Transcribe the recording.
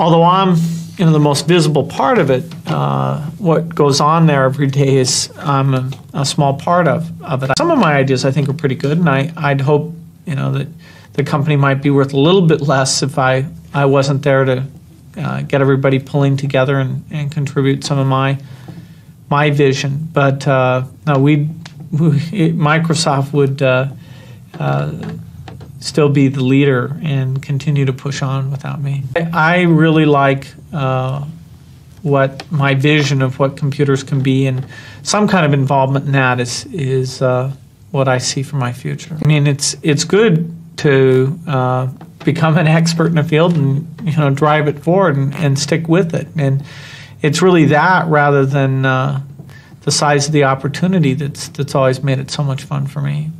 although I'm you know the most visible part of it, uh, what goes on there every day is I'm a, a, small part of, of it. Some of my ideas I think are pretty good, and I, I'd hope you know that the company might be worth a little bit less if I, I wasn't there to uh, get everybody pulling together and, and contribute some of my my vision. But uh, no, we, we Microsoft would uh, uh, still be the leader and continue to push on without me. I really like uh, what my vision of what computers can be, and some kind of involvement in that is is uh, what I see for my future. I mean, it's it's good to uh, become an expert in a field and you know drive it forward and, and stick with it, and it's really that rather than uh, the size of the opportunity that's that's always made it so much fun for me.